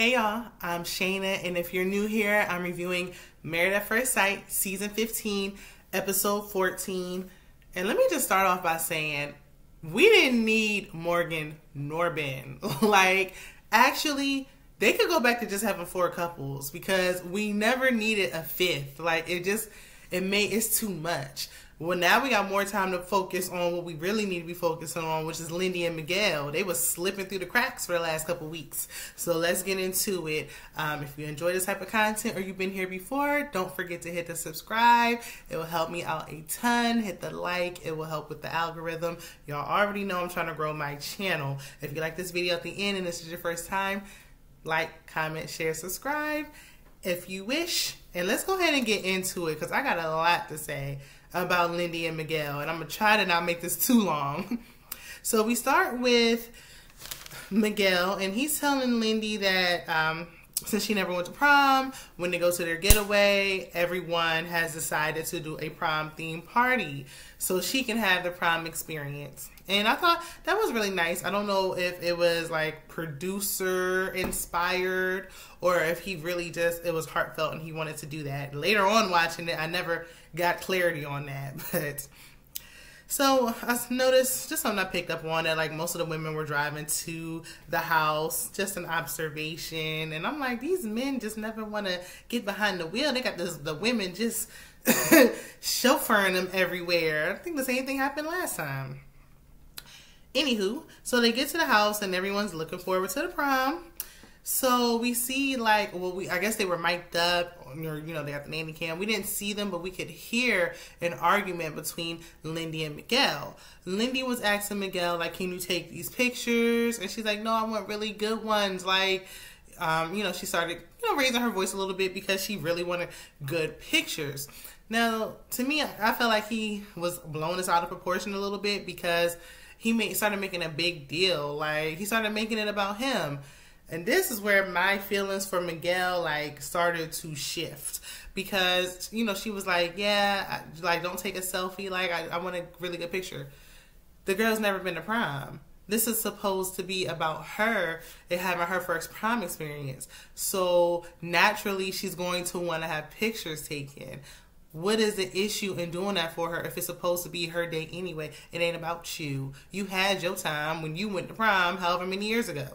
Hey y'all, I'm Shana, and if you're new here, I'm reviewing Married at First Sight, Season 15, Episode 14. And let me just start off by saying, we didn't need Morgan nor Binh. like, actually, they could go back to just having four couples because we never needed a fifth. Like, it just, it made, it's too much. Well, now we got more time to focus on what we really need to be focusing on, which is Lindy and Miguel. They was slipping through the cracks for the last couple weeks. So let's get into it. Um, if you enjoy this type of content or you've been here before, don't forget to hit the subscribe. It will help me out a ton. Hit the like. It will help with the algorithm. Y'all already know I'm trying to grow my channel. If you like this video at the end and this is your first time, like, comment, share, subscribe if you wish. And let's go ahead and get into it because I got a lot to say about Lindy and Miguel, and I'm gonna try to not make this too long. So we start with Miguel, and he's telling Lindy that um, since she never went to prom, when they go to their getaway, everyone has decided to do a prom theme party so she can have the prom experience. And I thought that was really nice. I don't know if it was like producer inspired or if he really just it was heartfelt and he wanted to do that. Later on watching it, I never got clarity on that, but so I noticed just something I picked up on that like most of the women were driving to the house, just an observation. And I'm like, these men just never want to get behind the wheel. They got this the women just chauffeuring them everywhere. I think the same thing happened last time. Anywho, so they get to the house and everyone's looking forward to the prom. So we see like well we I guess they were mic'd up or you know they got the nanny cam. We didn't see them, but we could hear an argument between Lindy and Miguel. Lindy was asking Miguel like, "Can you take these pictures?" And she's like, "No, I want really good ones." Like, um, you know, she started you know raising her voice a little bit because she really wanted good pictures. Now, to me, I felt like he was blowing this out of proportion a little bit because he made started making a big deal. Like he started making it about him and this is where my feelings for Miguel like started to shift because you know she was like, yeah, like don't take a selfie. Like I, I want a really good picture. The girl's never been to prom. This is supposed to be about her and having her first prom experience. So naturally, she's going to want to have pictures taken. What is the issue in doing that for her if it's supposed to be her day anyway? It ain't about you. You had your time when you went to prom however many years ago.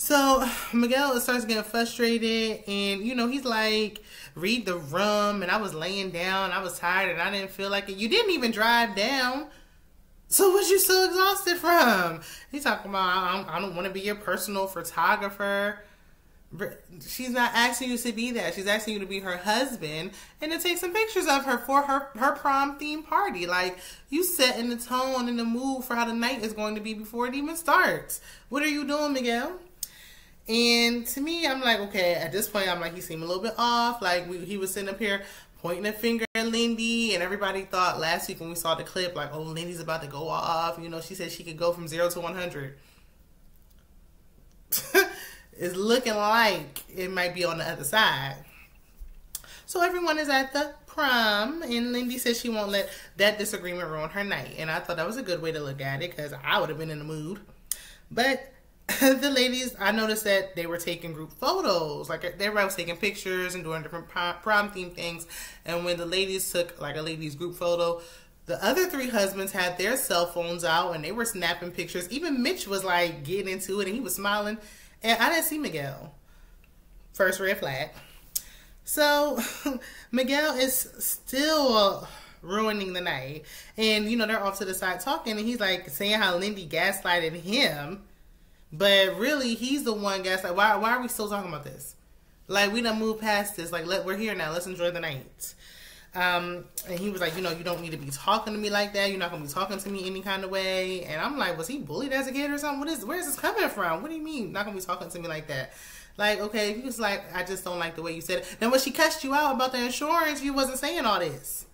So Miguel starts getting frustrated, and you know he's like, "Read the room." And I was laying down, I was tired, and I didn't feel like it. You didn't even drive down, so what you so exhausted from? He's talking about, "I don't, don't want to be your personal photographer." She's not asking you to be that. She's asking you to be her husband and to take some pictures of her for her her prom theme party. Like you setting the tone and the mood for how the night is going to be before it even starts. What are you doing, Miguel? And to me, I'm like, okay, at this point, I'm like, he seemed a little bit off. Like, we, he was sitting up here pointing a finger at Lindy, and everybody thought last week when we saw the clip, like, oh, Lindy's about to go off. You know, she said she could go from zero to 100. it's looking like it might be on the other side. So everyone is at the prom, and Lindy says she won't let that disagreement ruin her night. And I thought that was a good way to look at it because I would have been in the mood. But the ladies, I noticed that they were taking group photos. Like they were taking pictures and doing different prom theme things. And when the ladies took like a ladies group photo, the other three husbands had their cell phones out and they were snapping pictures. Even Mitch was like getting into it and he was smiling. And I didn't see Miguel. First red flag. So Miguel is still ruining the night. And you know, they're off to the side talking and he's like saying how Lindy gaslighted him but really, he's the one guy. Like, why? Why are we still talking about this? Like, we done moved past this. Like, let we're here now. Let's enjoy the night. Um, and he was like, you know, you don't need to be talking to me like that. You're not gonna be talking to me any kind of way. And I'm like, was he bullied as a kid or something? What is? Where is this coming from? What do you mean not gonna be talking to me like that? Like, okay, he was like, I just don't like the way you said it. Then when she cussed you out about the insurance, you wasn't saying all this.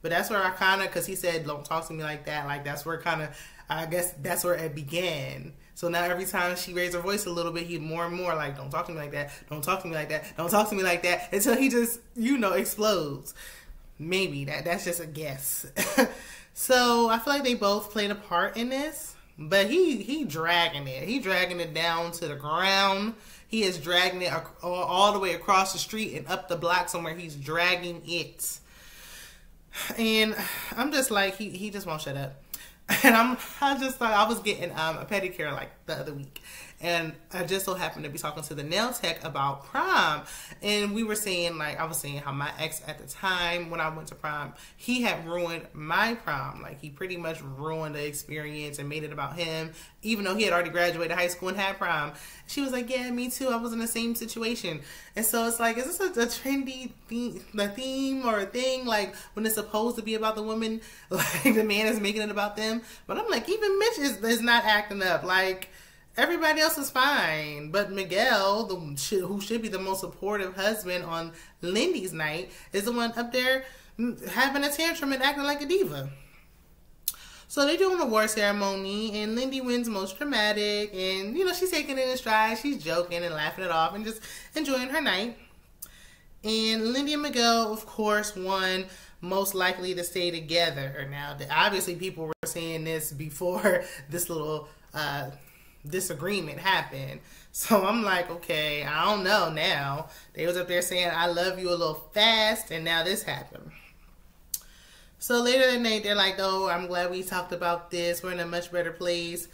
But that's where I kind of, because he said, don't talk to me like that. Like, that's where kind of, I guess that's where it began. So now every time she raised her voice a little bit, he more and more like, "Don't talk to me like that. Don't talk to me like that. Don't talk to me like that." Until he just, you know, explodes. Maybe that that's just a guess. so I feel like they both played a part in this. but he he dragging it. He dragging it down to the ground. He is dragging it all the way across the street and up the block somewhere. He's dragging it, and I'm just like he he just won't shut up. And I'm I just thought I was getting um, a pedicure like the other week, and I just so happened to be talking to the nail tech about prom, and we were saying like I was saying how my ex at the time when I went to prom, he had ruined my prom. Like he pretty much ruined the experience and made it about him, even though he had already graduated high school and had prom. She was like, "Yeah, me too. I was in the same situation." And so it's like, is this a, a trendy theme, the theme or a thing? Like when it's supposed to be about the woman, like the man is making it about them. But I'm like, even Mitch is, is not acting up. Like Everybody else is fine, but Miguel, the who should be the most supportive husband on Lindy's night, is the one up there having a tantrum and acting like a diva. So they do an award ceremony, and Lindy wins most dramatic, and you know she's taking it in stride. She's joking and laughing it off, and just enjoying her night. And Lindy and Miguel, of course, won most likely to stay together. Now, obviously, people were saying this before this little. Uh, disagreement happened. So I'm like, okay, I don't know now. They was up there saying I love you a little fast and now this happened. So later that night they're like, oh, I'm glad we talked about this. We're in a much better place.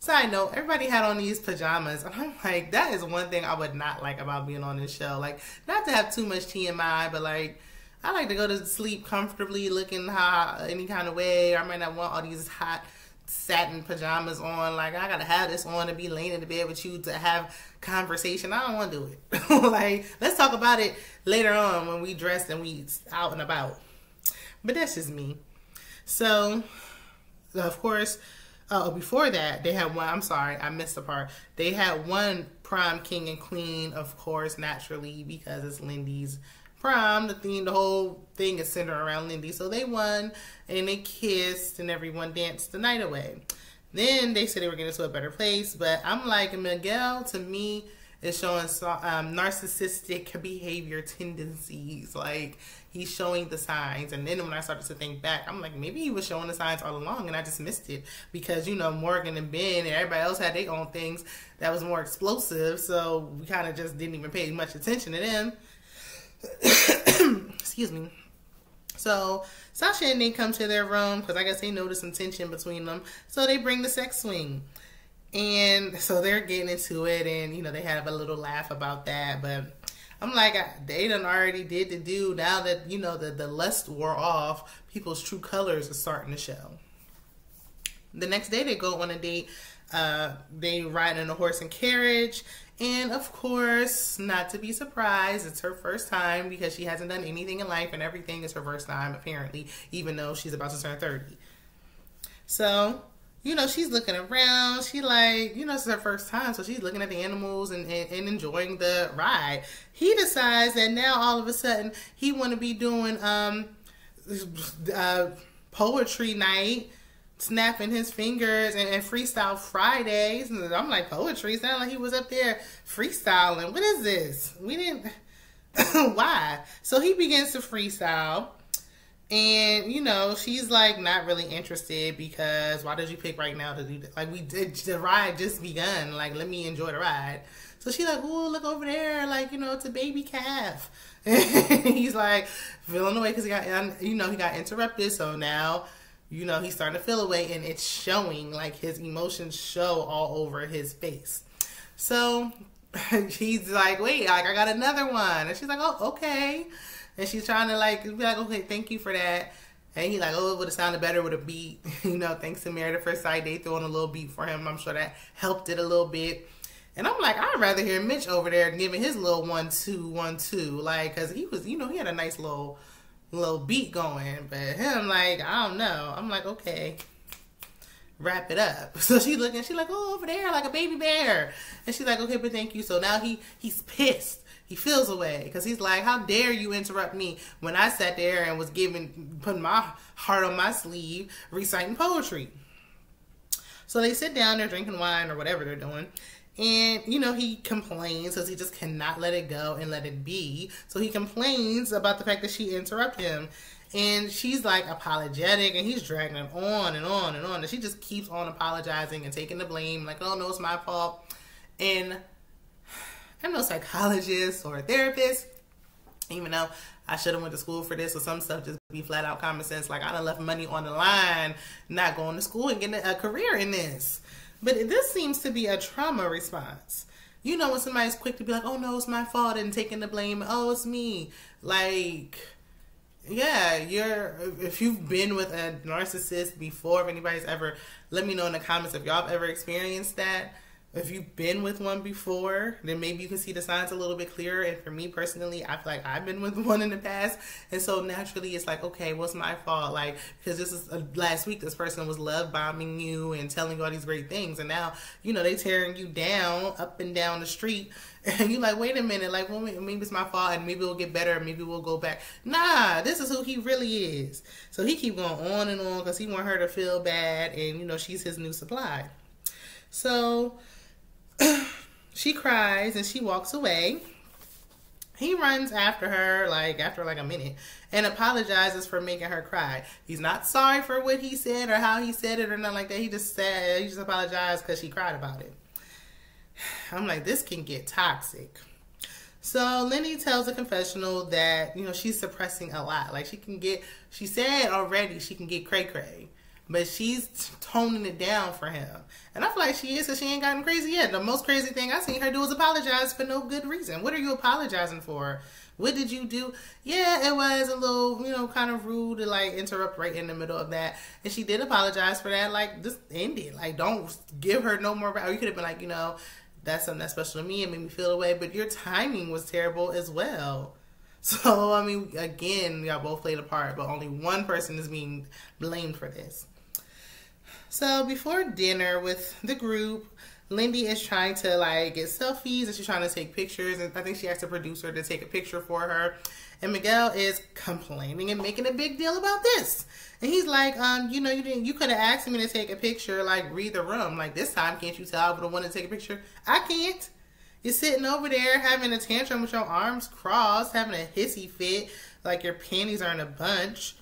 Side note, everybody had on these pajamas. And I'm like, that is one thing I would not like about being on this show. Like, not to have too much TMI, but like, I like to go to sleep comfortably, looking hot any kind of way. I might not want all these hot satin pajamas on. Like I gotta have this on to be laying in the bed with you to have conversation. I don't want to do it. like let's talk about it later on when we dressed and we out and about. But that's just me. So, of course, uh, before that they had one. I'm sorry, I missed the part. They had one prom king and queen, of course, naturally because it's Lindy's prom, the theme, the whole thing is centered around Lindy. So they won and they kissed and everyone danced the night away. Then they said they were getting to a better place, but I'm like Miguel to me is showing um, narcissistic behavior tendencies. Like he's showing the signs, and then when I started to think back, I'm like maybe he was showing the signs all along, and I just missed it because you know Morgan and Binh and everybody else had their own things that was more explosive, so we kind of just didn't even pay much attention to them. Excuse me. So Sasha and they come to their room because I guess they notice some tension between them. So they bring the sex swing. And so they're getting into it and, you know, they have a little laugh about that. But I'm like, they done already did the do. Now that, you know, the, the lust wore off, people's true colors are starting to show. The next day they go on a date. Uh, they ride in a horse and carriage and of course, not to be surprised, it's her first time because she hasn't done anything in life and everything is her first time, apparently, even though she's about to turn 30. So, you know, she's looking around. She like, you know, it's her first time, so she's looking at the animals and, and, and enjoying the ride. He decides that now all of a sudden he want to be doing um uh, poetry night snapping his fingers and, and freestyle Fridays. And I'm like, poetry? Sound like he was up there freestyling. What is this? We didn't. Why? So he begins to freestyle. And you know, she's like not really interested because why did you pick right now to do? Like we did the ride just begun. Like let me enjoy the ride. So she's like, oh look over there, like you know it's a baby calf. And he's like feeling away because he got you know he got interrupted. So now you know, he's starting to feel away and it's showing like his emotions show all over his face. So he's like, wait, like I got another one. And she's like, oh, okay. And she's trying to like be like, okay, thank you for that. And he's like, oh, it would have sounded better with a beat. you know, thanks to at First Sight, they throwing a little beat for him. I'm sure that helped it a little bit. And I'm like, I'd rather hear Mitch over there giving his little one, two, one, two. Like, cause he was, you know, he had a nice little little beat going, but him like I don't know. I'm like okay, wrap it up. So she looking, she like oh over there like a baby bear, and she's like okay, but thank you. So now he he's pissed. He feels away because he's like, how dare you interrupt me when I sat there and was giving putting my heart on my sleeve, reciting poetry. So they sit down, they're drinking wine or whatever they're doing, and, you know, he complains because he just cannot let it go and let it be. So he complains about the fact that she interrupted him. And she's like apologetic and he's dragging it on and on and on. And she just keeps on apologizing and taking the blame, like, oh no, it's my fault. And I'm no psychologist or a therapist, even though I should have went to school for this or some stuff just be flat out common sense. Like I done left money on the line, not going to school and getting a career in this. But this seems to be a trauma response. You know when somebody's quick to be like, "Oh no, it's my fault," and taking the blame. Oh, it's me. Like, yeah, you're. If you've been with a narcissist before, if anybody's ever, let me know in the comments if y'all have ever experienced that if you've been with one before, then maybe you can see the signs a little bit clearer. And for me personally, I feel like I've been with one in the past, and so naturally, it's like, okay, what's my fault? Like, because this is uh, last week, this person was love bombing you and telling you all these great things, and now you know they tearing you down up and down the street, and you're like, wait a minute, like, well, maybe it's my fault, and maybe we'll get better, maybe we'll go back. Nah, this is who he really is. So he keep going on and on because he want her to feel bad, and you know she's his new supply. So she cries and she walks away. He runs after her, like after like a minute, and apologizes for making her cry. He's not sorry for what he said or how he said it or nothing like that. He just said he just apologized because she cried about it. I'm like, this can get toxic. So Lindy tells a confessional that you know she's suppressing a lot. Like she can get, she said already she can get cray cray but she's toning it down for him. And I feel like she is because she ain't gotten crazy yet. The most crazy thing I seen her do is apologize for no good reason. What are you apologizing for? What did you do? Yeah, it was a little, you know, kind of rude to like interrupt right in the middle of that. And she did apologize for that. Like, just end it. Like, don't give her no more. Or you could have been like, you know, that's something that's special to me and made me feel away. But your timing was terrible as well. So, I mean, again, y'all both played a part, but only one person is being blamed for this. So before dinner with the group, Lindy is trying to like get selfies and she's trying to take pictures and I think she asked a producer to take a picture for her. And Miguel is complaining and making a big deal about this. And he's like, um, you know, you didn't you could have asked me to take a picture, like read the room. Like this time can't you tell I would have wanted to take a picture? I can't. You're sitting over there having a tantrum with your arms crossed, having a hissy fit, like your panties are in a bunch.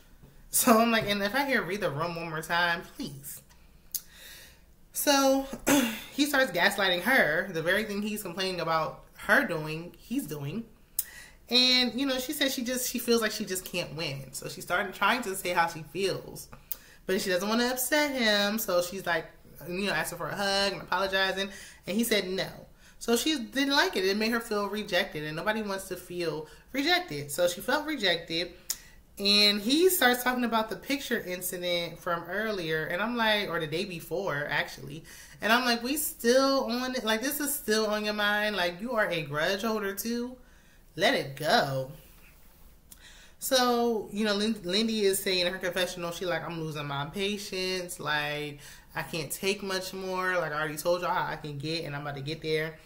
So I'm like, and if I hear read the room one more time, please. So he starts gaslighting her, the very thing he's complaining about her doing, he's doing. And you know, she says she just she feels like she just can't win. So she started trying to say how she feels. But she doesn't want to upset him, so she's like, you know, asking for a hug and apologizing, and he said no. So she didn't like it. It made her feel rejected, and nobody wants to feel rejected. So she felt rejected, and he starts talking about the picture incident from earlier and i'm like or the day before actually. And i'm like we still on it. Like this is still on your mind. Like you are a grudge holder too. Let it go. So you know lindy is saying in her confessional she like i'm losing my patience. Like i can't take much more. Like i already told y'all how i can get and i'm about to get there.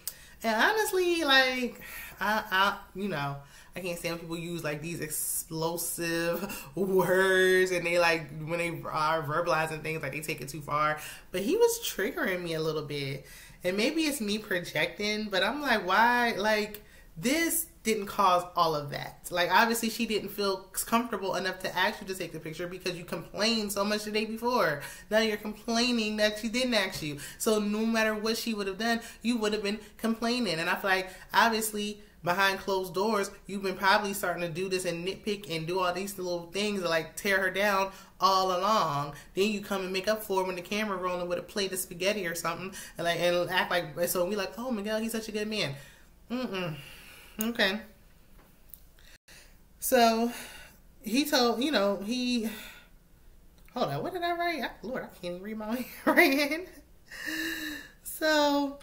And honestly like i i you know I can't stand people use like these explosive words and they like when they are verbalizing things like they take it too far. But he was triggering me a little bit. And maybe it's me projecting, but I'm like, why like this didn't cause all of that. Like obviously she didn't feel comfortable enough to ask you to take the picture because you complained so much the day before. Now you're complaining that she didn't ask you. So no matter what she would have done, you would have been complaining. And I feel like obviously behind closed doors, you've been probably starting to do this and nitpick and do all these little things that like tear her down all along. Then you come and make up for when the camera rolling with a plate of spaghetti or something, and like and act like so. We like, oh Miguel, he's such a good man. Mm mm. Okay. So he told you know he. Hold on, what did I write? I, Lord, I can't read my hand. So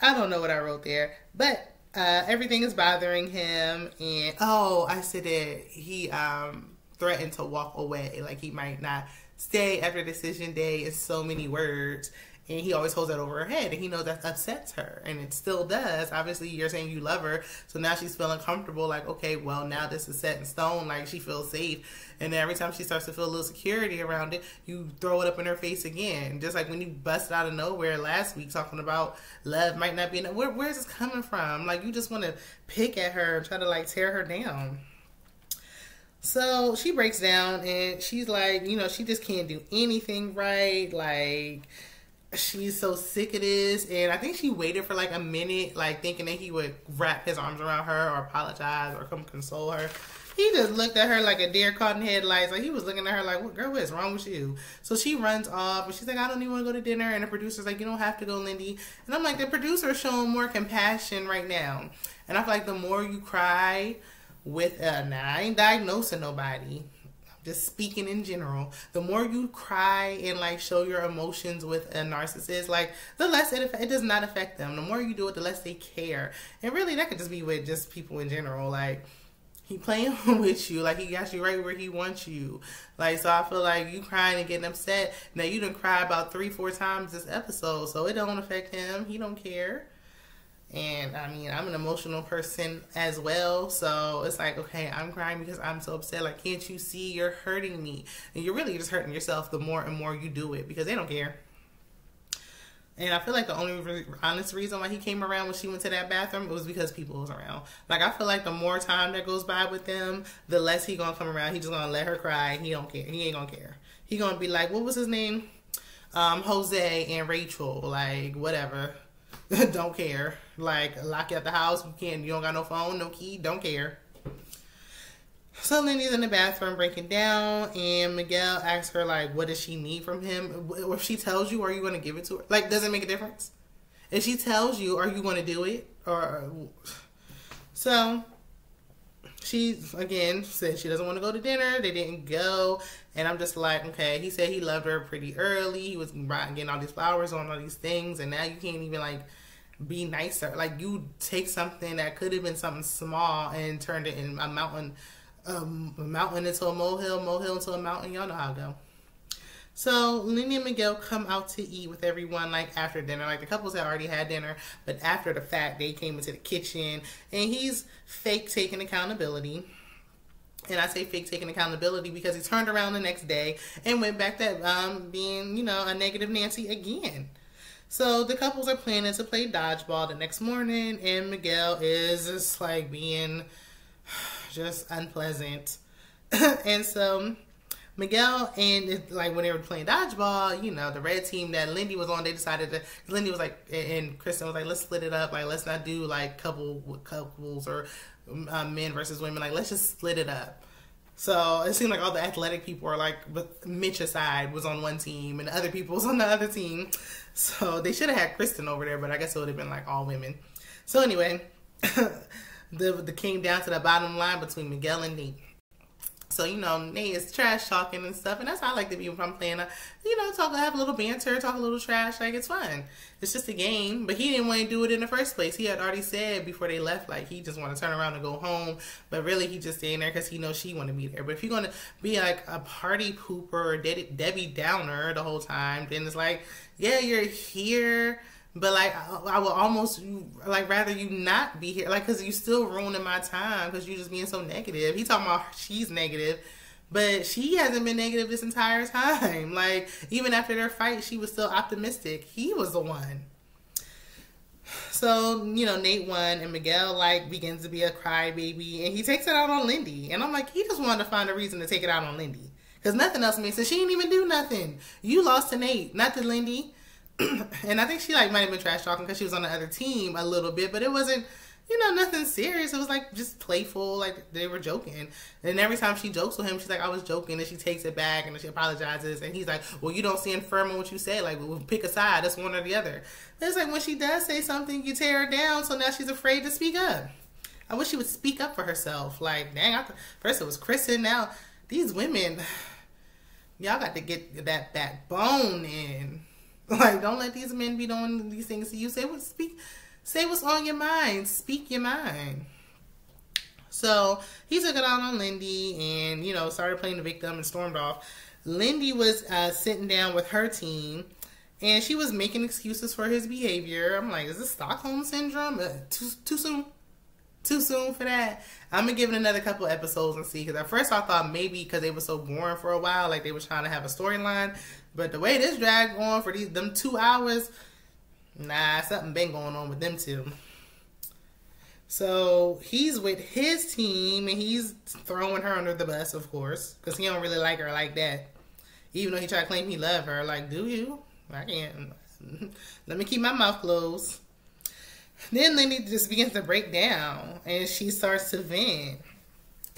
I don't know what I wrote there, but uh, everything is bothering him, and oh, I said that he um, threatened to walk away, like he might not stay after decision day in so many words. And he always holds that over her head, and he knows that upsets her, and it still does. Obviously, you're saying you love her, so now she's feeling comfortable. Like, okay, well, now this is set in stone. Like, she feels safe, and every time she starts to feel a little security around it, you throw it up in her face again. Just like when you busted out of nowhere last week talking about love might not be enough. Where, where's this coming from? Like, you just want to pick at her and try to like tear her down. So she breaks down and she's like, you know, she just can't do anything right. Like, she's so sick of this. And I think she waited for like a minute, like thinking that he would wrap his arms around her or apologize or come console her. He just looked at her like a deer caught in headlights. Like he was looking at her like, "What girl? What's wrong with you?" So she runs off, and she's like, "I don't even want to go to dinner." And the producer's like, "You don't have to go, Lindy." And I'm like, the producer's showing more compassion right now. And I feel like the more you cry with, uh, now I ain't diagnosing nobody. Just speaking in general. The more you cry and like show your emotions with a narcissist, like the less it, it does not affect them. The more you do it, the less they care. And really, that could just be with just people in general. Like he playing with you, like he got you right where he wants you. Like so, I feel like you crying and getting upset. Now you didn't cry about three, four times this episode, so it don't affect him. He don't care. And I mean, I'm an emotional person as well, so it's like, okay, I'm crying because I'm so upset. Like, can't you see you're hurting me? And you're really just hurting yourself the more and more you do it because they don't care. And I feel like the only re- honest reason why he came around when she went to that bathroom was because people was around. Like I feel like the more time that goes by with them, the less he gonna come around. He just gonna let her cry. He don't care. He ain't gonna care. He gonna be like, what was his name? Um, Jose and Rachel. Like whatever. don't care. Like lock you at the house. You can't. You don't got no phone, no key. Don't care. So Lindy's in the bathroom breaking down, and Miguel asks her like, "What does she need from him?" If she tells you, are you going to give it to her? Like, does it make a difference? If she tells you, are you going to do it? Or uh, so she again said she doesn't want to go to dinner. They didn't go, and I'm just like, okay. He said he loved her pretty early. He was getting all these flowers on all these things, and now you can't even like be nicer. Like you take something that could have been something small and turned it in a mountain um, a mountain into a molehill, molehill into a mountain. Y'all know how to go. So Lindy and Miguel come out to eat with everyone like after dinner. Like the couples had already had dinner, but after the fact they came into the kitchen and he's fake taking accountability. And I say fake taking accountability because he turned around the next day and went back to um, being, you know, a negative Nancy again. So the couples are planning to play dodgeball the next morning, and Miguel is just like being just unpleasant. and so Miguel and like when they were playing dodgeball, you know, the red team that Lindy was on, they decided to. Lindy was like, and Krysten was like, let's split it up. Like, let's not do like couple couples or um, men versus women. Like, let's just split it up. So it seemed like all the athletic people are like, but Mitch aside was on one team and other people was on the other team. So they should have had Krysten over there, but I guess it would have been like all women. So anyway. the, the came down to the bottom line between Miguel and Nate. So, you know, Nate is trash talking and stuff, and that's how I like to be when I'm playing. A, you know, talk, have a little banter, talk a little trash. Like, it's fun. It's just a game. But he didn't want to do it in the first place. He had already said before they left, like, he just want to turn around and go home. But really, he just staying there because he knows she want to be there. But if you're going to be like a party pooper or Debbie Downer the whole time, then it's like, yeah, you're here but like I, I would almost like rather you not be here, like because you still ruining my time because you're just being so negative. He talking about she's negative, but she hasn't been negative this entire time. Like even after their fight, she was still optimistic. He was the one. So you know Nate won, and Miguel like begins to be a crybaby, and he takes it out on Lindy. And I'm like, he just wanted to find a reason to take it out on Lindy because nothing else makes sense. She didn't even do nothing. You lost to Nate, not to Lindy. and I think she like might have been trash talking because she was on the other team a little bit, but it wasn't, you know, nothing serious. It was like just playful, like they were joking. And every time she jokes with him, she's like, "I was joking," and she takes it back and she apologizes. And he's like, "Well, you don't stand firm on what you said. Like, we'll pick a side. That's one or the other." it's like when she does say something, you tear her down. So now she's afraid to speak up. I wish she would speak up for herself. Like, dang, I first it was Krysten. Now these women, y'all got to get that backbone in. Like, don't let these men be doing these things to you. Say what speak, say what's on your mind. Speak your mind. So he took it out on Lindy and you know started playing the victim and stormed off. Lindy was uh, sitting down with her team and she was making excuses for his behavior. I'm like, is this Stockholm syndrome? Uh, too too soon? Too soon for that? I'm gonna give it another couple episodes and see. Because at first I thought maybe because they were so boring for a while, like they were trying to have a storyline. But the way this dragged on for these them two hours, nah, something been going on with them two. So he's with his team and he's throwing her under the bus, of course, because he don't really like her like that. Even though he tried to claim he love her, like, do you? I can't. Let me keep my mouth closed. Then Lindy just begins to break down and she starts to vent.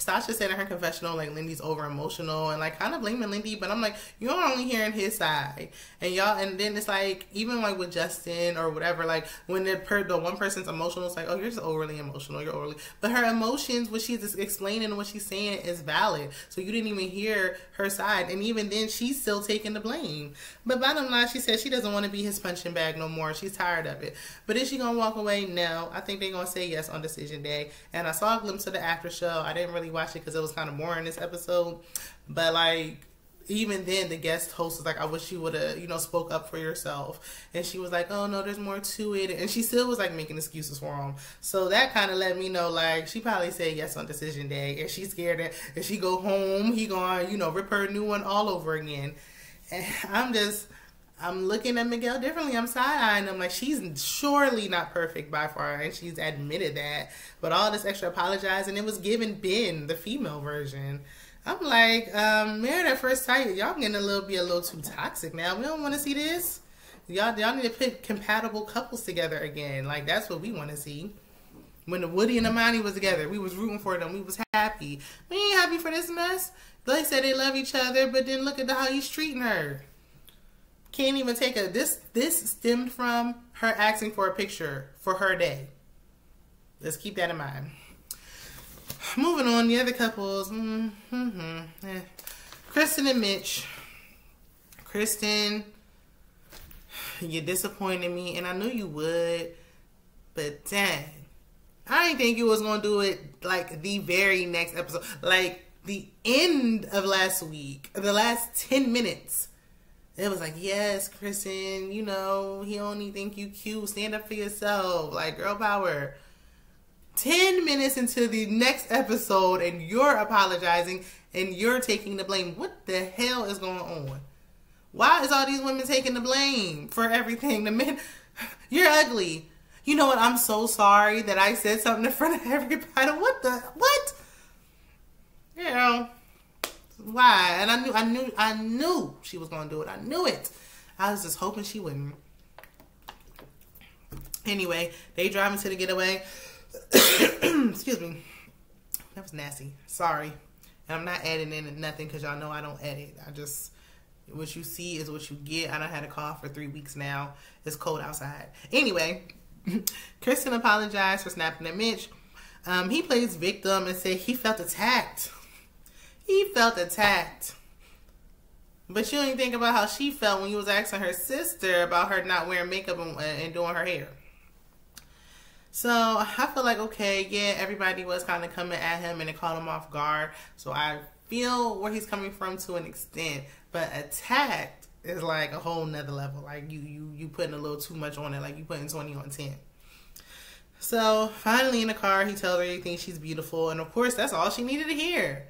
Sasha said in her confessional, like Lindy's over emotional and like kind of blaming Lindy, but I'm like, you're only hearing his side, and y'all, and then it's like even like with Justin or whatever, like when the per the one person's emotional, it's like, oh, you're just overly emotional, you're overly, but her emotions, what she's explaining, what she's saying is valid, so you didn't even hear her side, and even then she's still taking the blame. But bottom line, she says she doesn't want to be his punching bag no more. She's tired of it. But is she gonna walk away? No. I think they're gonna say yes on decision day. And I saw a glimpse of the after show. I didn't really watch it because it was kind of boring this episode. But like even then the guest host was like i wish you would have you know spoke up for yourself. And she was like oh no there's more to it. And she still was like making excuses for him. So that kind of let me know like she probably said yes on decision day and she's scared that if she go home he gonna you know rip her a new one all over again. And i'm just I'm looking at Miguel differently. I'm side eyeing him like she's surely not perfect by far, and she's admitted that. But all this extra apologizing, it was given Binh, the female version. I'm like, um, married at first sight, y'all getting a little be a little too toxic now. We don't want to see this. Y'all, y'all need to put compatible couples together again. Like that's what we want to see. When the Woody and Amani was together, we was rooting for them. We was happy. We ain't happy for this mess. They said they love each other, but then look at how he's treating her can't even take a this this stemmed from her asking for a picture for her day. Let's keep that in mind. Moving on, the other couples. Mm-hmm, eh. Krysten and Mitch. Krysten, you disappointed me, and I knew you would, but dang, I didn't think you was gonna do it like the very next episode, like the end of last week, the last ten minutes it was like, yes, Krysten, you know, he only think you cute. Stand up for yourself. Like, girl power. 10 minutes into the next episode and you're apologizing and you're taking the blame. What the hell is going on? Why is all these women taking the blame for everything? The men, you're ugly. You know what? I'm so sorry that I said something in front of everybody. What the, what? You know. Why? And I knew, I knew, I knew she was gonna do it. I knew it. I was just hoping she wouldn't. Anyway, they drive into the getaway. Excuse me. That was nasty. Sorry. And I'm not adding in nothing because y'all know I don't edit. I just what you see is what you get. I don't had a cough for three weeks now. It's cold outside. Anyway, Krysten apologized for snapping at Mitch. Um, he plays victim and said he felt attacked. He felt attacked. But you didn't think about how she felt when you was asking her sister about her not wearing makeup and, and doing her hair. So I feel like okay, yeah, everybody was kind of coming at him and it caught him off guard. So I feel where he's coming from to an extent, but attacked is like a whole nother level. Like you you you putting a little too much on it. Like you putting twenty on ten. So finally in the car, he tells her he thinks she's beautiful, and of course that's all she needed to hear.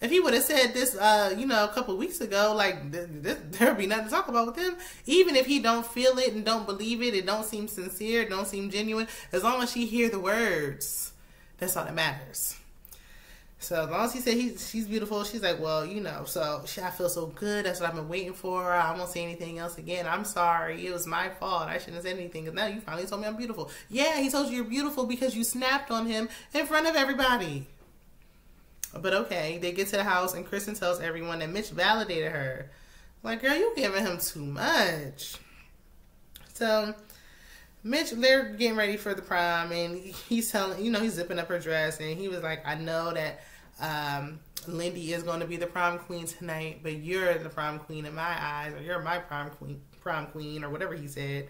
If he would have said this, uh, you know, a couple weeks ago, like th- th- there'd be nothing to talk about with him. Even if he don't feel it and don't believe it, it don't seem sincere, don't seem genuine. As long as she hear the words, that's all that matters. So as long as he said he's she's beautiful, she's like, well, you know, so she, I feel so good. That's what I've been waiting for. I won't say anything else again. I'm sorry. It was my fault. I shouldn't have said anything. Cause now you finally told me I'm beautiful. Yeah, he told you you're beautiful because you snapped on him in front of everybody. But okay, they get to the house and Krysten tells everyone that Mitch validated her. Like, girl, you're giving him too much. So Mitch, they're getting ready for the prom, and he's telling, you know, he's zipping up her dress, and he was like, I know that um, Lindy is going to be the prom queen tonight, but you're the prom queen in my eyes, or you're my prom queen, prom queen, or whatever he said.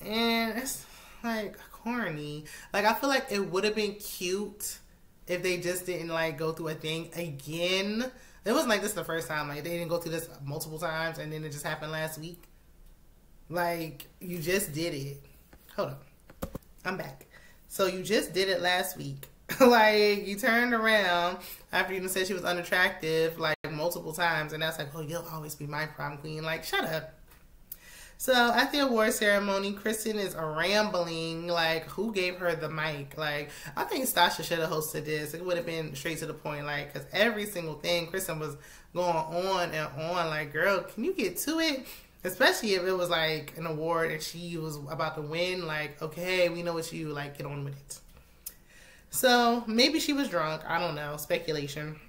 And it's like corny. Like, I feel like it would have been cute if they just didn't like go through a thing again. It wasn't like this the first time. Like they didn't go through this multiple times and then it just happened last week. Like you just did it. Hold on. I'm back. So you just did it last week. like you turned around after you said she was unattractive like multiple times and that's like, oh you'll always be my prom queen. Like, shut up. So at the award ceremony, Krysten is rambling like, who gave her the mic? Like, I think Stacia should have hosted this. It would have been straight to the point, like, because every single thing Krysten was going on and on. Like, girl, can you get to it? Especially if it was like an award and she was about to win. Like, okay, we know it's you. Like, get on with it. So maybe she was drunk. I don't know. Speculation.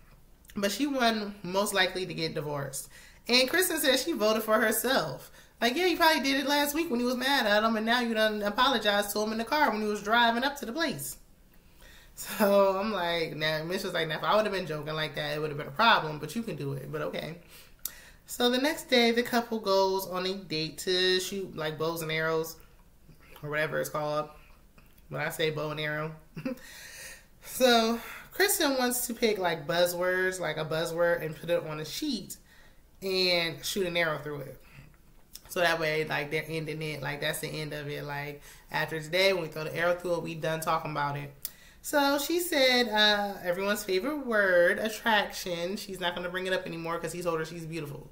But she won most likely to get divorced. And Krysten said she voted for herself. Like, yeah, you probably did it last week when he was mad at him, and now you done apologized to him in the car when he was driving up to the place. So I'm like, now Mitch was like, now if I would have been joking like that, it would have been a problem, but you can do it, but okay. So the next day, the couple goes on a date to shoot like bows and arrows, or whatever it's called. When I say bow and arrow. so Krysten wants to pick like buzzwords, like a buzzword, and put it on a sheet and shoot an arrow through it. So that way, like they're ending it, like that's the end of it. Like after today, when we throw the arrow through it, we done talking about it. So she said, uh, everyone's favorite word, attraction. She's not going to bring it up anymore because he told her she's beautiful.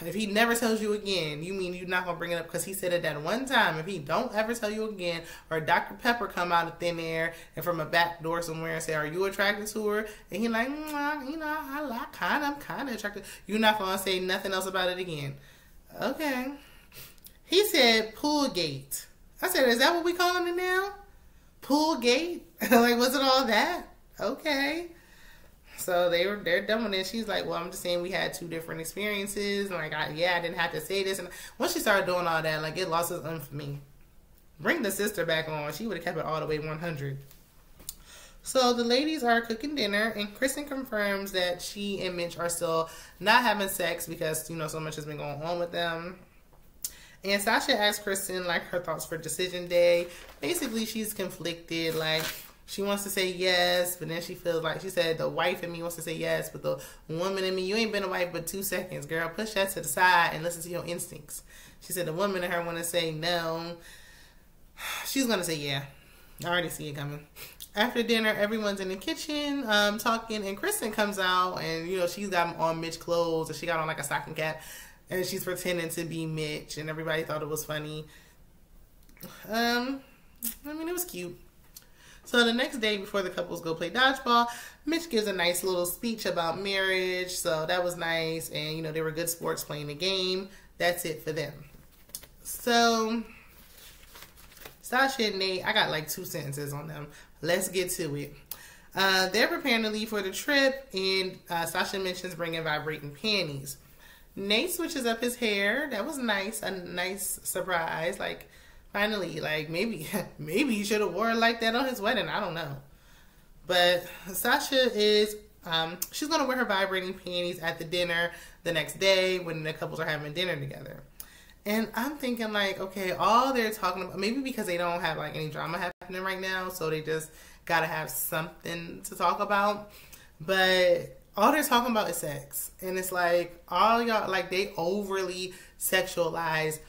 If he never tells you again, you mean you're not gonna bring it up because he said it that one time. If he don't ever tell you again, or Dr. Pepper come out of thin air and from a back door somewhere and say, "Are you attracted to her?" and he like, you know, I like kind, of I'm kind of attracted. You're not gonna say nothing else about it again. Okay. He said pool gate. I said, is that what we calling it now? Pool gate? like, was it all that? Okay. So they were they're done with it. She's like, well, I'm just saying we had two different experiences. Like, I, yeah, I didn't have to say this. And once she started doing all that, like, it lost its um for me. Bring the sister back on. She would have kept it all the way 100. So the ladies are cooking dinner, and Krysten confirms that she and Mitch are still not having sex because you know so much has been going on with them. And Sasha asks Krysten like her thoughts for decision day. Basically, she's conflicted. Like she wants to say yes, but then she feels like she said the wife in me wants to say yes, but the woman in me, you ain't been a wife but two seconds, girl. Push that to the side and listen to your instincts. She said the woman in her want to say no. She's gonna say yeah. I already see it coming after dinner, everyone's in the kitchen um, talking, and Krysten comes out, and you know she's got on Mitch clothes, and she got on like a stocking cap, and she's pretending to be Mitch, and everybody thought it was funny. Um, I mean, it was cute. So the next day, before the couples go play dodgeball, Mitch gives a nice little speech about marriage. So that was nice, and you know they were good sports playing the game. That's it for them. So Sasha and Nate, I got like two sentences on them. Let's get to it. Uh, they're preparing to leave for the trip, and uh, Sasha mentions bringing vibrating panties. Nate switches up his hair. That was nice, a nice surprise. Like, finally, like maybe, maybe he should have wore it like that on his wedding. I don't know. But Sasha is, um, she's gonna wear her vibrating panties at the dinner the next day when the couples are having dinner together. And I'm thinking like, okay, all they're talking about, maybe because they don't have like any drama happening right now, so they just gotta have something to talk about. But all they're talking about is sex, and it's like all y'all like they overly sexualize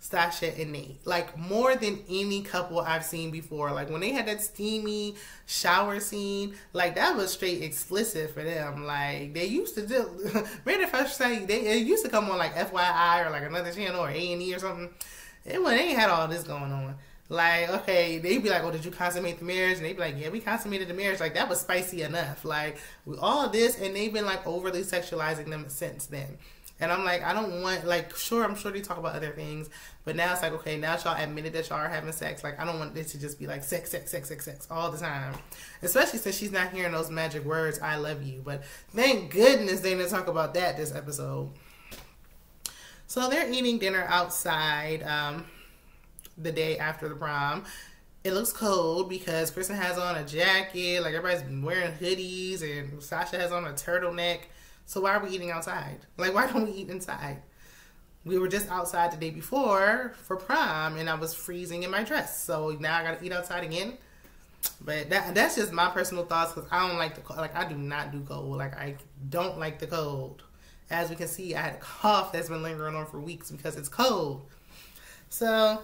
Sasha and Nate. Like more than any couple I've seen before. Like when they had that steamy shower scene, like that was straight explicit for them. Like they used to do remember the first say they it used to come on like FYI or like another channel or A and E or something. It when they had all this going on. Like, okay, they'd be like, Oh, did you consummate the marriage? And they'd be like, Yeah, we consummated the marriage. Like that was spicy enough. Like all this and they've been like overly sexualizing them since then. And I'm like, I don't want like sure, I'm sure they talk about other things, but now it's like, okay, now y'all admitted that y'all are having sex. Like I don't want it to just be like sex, sex, sex, sex, sex all the time. Especially since she's not hearing those magic words, I love you. But thank goodness they didn't talk about that this episode. So they're eating dinner outside um, the day after the prom. It looks cold because Krysten has on a jacket, like everybody's wearing hoodies, and Sasha has on a turtleneck. So why are we eating outside? Like, why don't we eat inside? We were just outside the day before for prom, and I was freezing in my dress. So now I gotta eat outside again. But that that's just my personal thoughts because I don't like the cold. Like I do not do cold. Like I don't like the cold. As we can see, I had a cough that's been lingering on for weeks because it's cold. So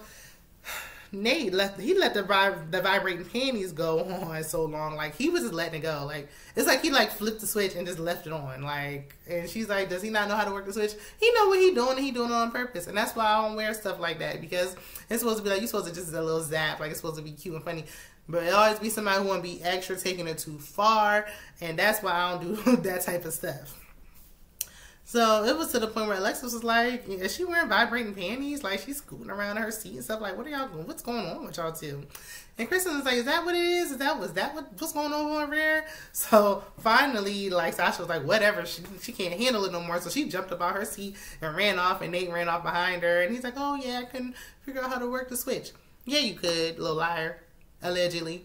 Nate let he let the vib- the vibrating panties go on so long. Like he was just letting it go. Like it's like he like flipped the switch and just left it on. Like and she's like, does he not know how to work the switch? He know what he doing and he doing it on purpose. And that's why I don't wear stuff like that because it's supposed to be like you supposed to just a little zap. Like it's supposed to be cute and funny. But it always be somebody who want to be extra, taking it too far, and that's why I don't do that type of stuff. So it was to the point where Alexis was like, "Is she wearing vibrating panties? Like she's scooting around in her seat and stuff. Like, what are y'all? Doing? What's going on with y'all two? And Krysten was like, "Is that what it is? Is that was that what what's going on over there?" So finally, like Sasha was like, "Whatever, she she can't handle it no more." So she jumped up her seat and ran off, and Nate ran off behind her. And he's like, "Oh yeah, I couldn't figure out how to work the switch." Yeah, you could, little liar, allegedly.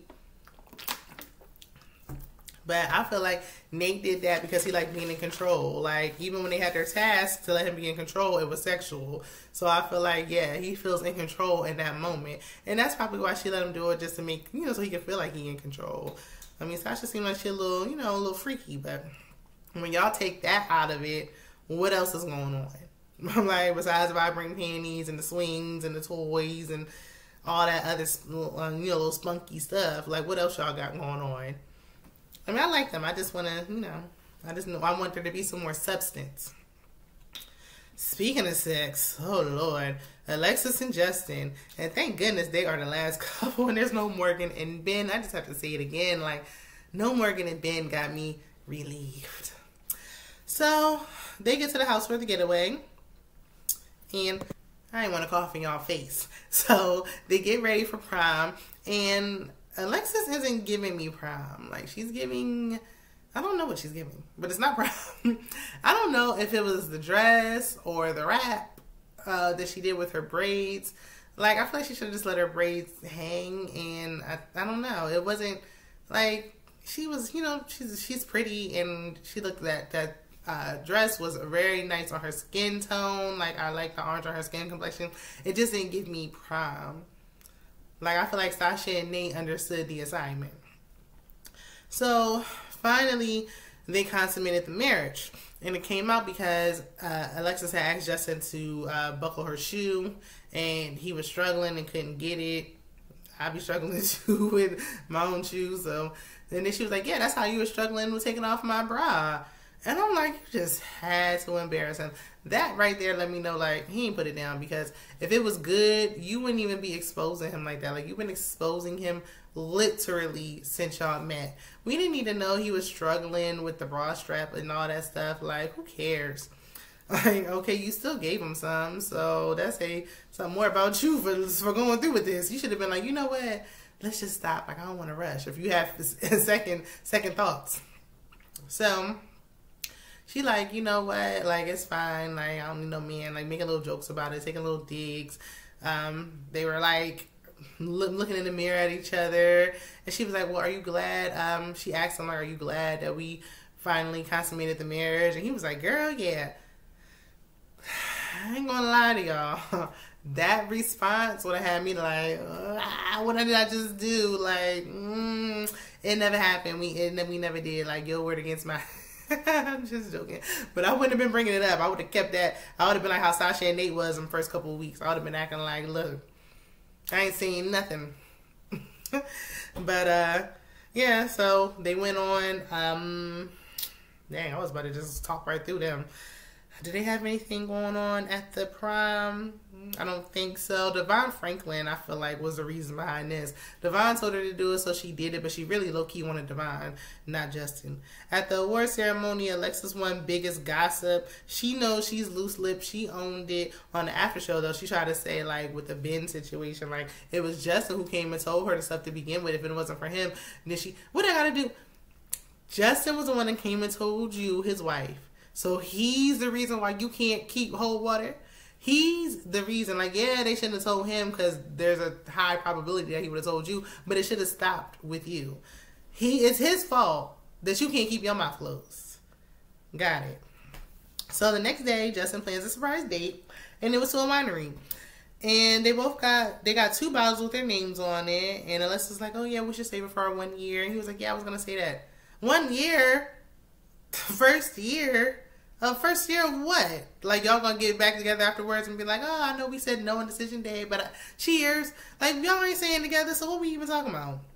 But I feel like Nate did that because he liked being in control. Like even when they had their task to let him be in control, it was sexual. So I feel like yeah, he feels in control in that moment, and that's probably why she let him do it just to make you know so he can feel like he in control. I mean, Sasha seemed like she a little you know a little freaky, but when y'all take that out of it, what else is going on? I'm like besides vibrating panties and the swings and the toys and all that other uh, you know little spunky stuff. Like what else y'all got going on? I mean, I like them. I just want to, you know, I just know I want there to be some more substance. Speaking of sex, oh Lord, Alexis and Justin, and thank goodness they are the last couple, and there's no Morgan and Ben. I just have to say it again, like no Morgan and Ben got me relieved. So they get to the house for the getaway, and I didn't want to cough in y'all face. So they get ready for prom, and Alexis isn't giving me prom. Like she's giving I don't know what she's giving, but it's not prom. I don't know if it was the dress or the wrap uh, that she did with her braids. Like I feel like she should have just let her braids hang, and I, I don't know. It wasn't like she was, you know, she's she's pretty, and she looked that that uh, dress was very nice on her skin tone. Like I like the orange on her skin complexion. It just didn't give me prom. Like I feel like Sasha and Nate understood the assignment. So finally, they consummated the marriage, and it came out because uh, Alexis had asked Justin to uh, buckle her shoe, and he was struggling and couldn't get it. I'd be struggling too with my own shoes, so and then she was like, "Yeah, that's how you were struggling with taking off my bra." And I'm like, you just had to embarrass him. That right there let me know, like, he ain't put it down because if it was good, you wouldn't even be exposing him like that. Like, you've been exposing him literally since y'all met. We didn't need to know he was struggling with the bra strap and all that stuff. Like, who cares? Like, okay, you still gave him some, so that's a something more about you for for going through with this. You should have been like, you know what? Let's just stop. Like, I don't want to rush. If you have second second thoughts, so she like, you know what, like it's fine, like I don't need no man, like making little jokes about it, taking little digs. Um, they were like look, looking in the mirror at each other, and she was like, "Well, are you glad?" Um, she asked him, like, "Are you glad that we finally consummated the marriage?" And he was like, "Girl, yeah." I ain't gonna lie to y'all. that response would have had me like, ah, what did I just do? Like, mm, it never happened. We it, we never did. Like your word against my. I'm just joking. But I wouldn't have been bringing it up. I would have kept that. I would have been like how Sasha and Nate was in the first couple of weeks. I would have been acting like, look, I ain't seen nothing. but uh yeah, so they went on. Um dang, I was about to just talk right through them. Do they have anything going on at the prom? I don't think so. Devon Franklin, I feel like, was the reason behind this. Devon told her to do it, so she did it, but she really low key wanted Devon, not Justin. At the award ceremony, Alexis won biggest gossip. She knows she's loose lipped. She owned it. On the after show, though, she tried to say, like, with the Ben situation, like, it was Justin who came and told her the stuff to begin with. If it wasn't for him, then she, what I gotta do? Justin was the one that came and told you, his wife so he's the reason why you can't keep whole water. He's the reason. Like, yeah, they shouldn't have told him because there's a high probability that he would have told you, but it should have stopped with you. He it's his fault that you can't keep your mouth closed. Got it. So the next day, Justin plans a surprise date, and it was to a winery. And they both got they got two bottles with their names on it. And Alyssa's like, "Oh yeah, we should save it for our one year." And he was like, "Yeah, I was gonna say that one year, first year." First year of what? Like y'all gonna get back together afterwards and be like, oh, I know we said no on decision day, but uh, cheers. Like y'all ain't saying together, so what we even talking about?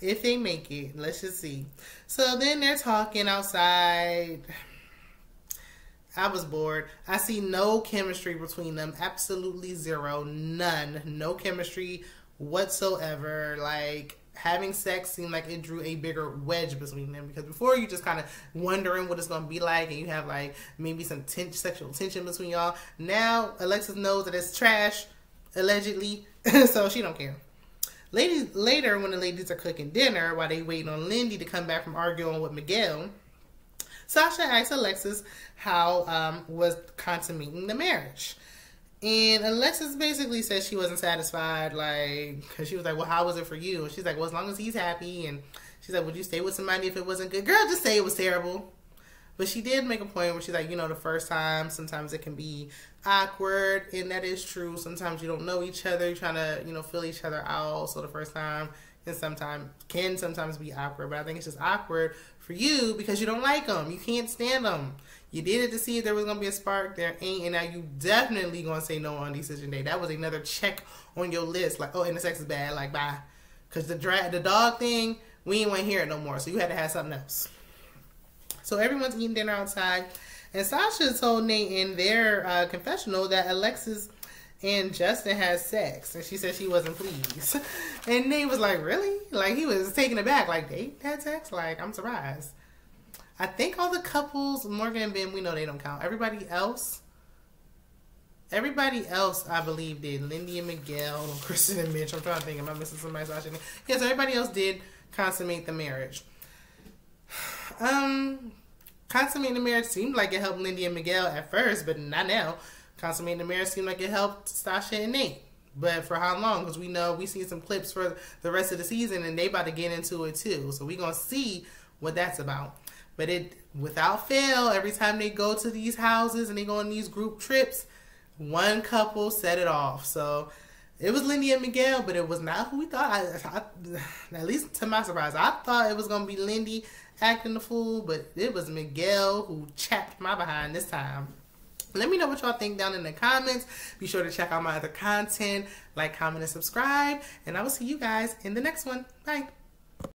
If they make it, let's just see. So then they're talking outside. I was bored. I see no chemistry between them. Absolutely zero. None. No chemistry whatsoever. Like having sex seemed like it drew a bigger wedge between them because before you just kind of wondering what it's going to be like and you have like maybe some ten- sexual tension between y'all. Now Alexis knows that it's trash, allegedly, so she don't care. Ladies, later when the ladies are cooking dinner while they waiting on Lindy to come back from arguing with Miguel, Sasha asks Alexis how um, was consummating the marriage. And Alexis basically said she wasn't satisfied, like, because she was like, Well, how was it for you? And she's like, Well, as long as he's happy. And she's like, Would you stay with somebody if it wasn't good? Girl, just say it was terrible. But she did make a point where she's like, You know, the first time, sometimes it can be awkward. And that is true. Sometimes you don't know each other, you're trying to, you know, fill each other out. So the first time can sometimes can sometimes be awkward, but I think it's just awkward for you because you don't like them. You can't stand them. You did it to see if there was gonna be a spark. There ain't, and now you definitely gonna say no on decision day. That was another check on your list. Like, oh, and the sex is bad. Like, bye. Cause the drag, the dog thing, we ain't want to hear it no more. So you had to have something else. So everyone's eating dinner outside, and Sasha told Nate in their uh, confessional that Alexis and Justin had sex, and she said she wasn't pleased. And Nate was like, "Really?" Like he was taken aback. Like they had sex. Like I'm surprised. I think all the couples, Morgan and Ben, we know they don't count. Everybody else, everybody else, I believe, did. Lindy and Miguel, Krysten and Mitch. I'm trying to think. Am I missing somebody? Watching? Yes, everybody else did consummate the marriage. Um, consummating the marriage seemed like it helped Lindy and Miguel at first, but not now. Consummating the marriage seemed like it helped Sasha and Nate. But for how long? Because we know we see some clips for the rest of the season, and they about to get into it too. So we gonna see what that's about. But it, without fail, every time they go to these houses and they go on these group trips, one couple set it off. So it was Lindy and Miguel, but it was not who we thought. I, I, at least to my surprise, I thought it was gonna be Lindy acting the fool, but it was Miguel who chapped my behind this time. Let me know what y'all think down in the comments. Be sure to check out my other content, like, comment, and subscribe. And I will see you guys in the next one. Bye.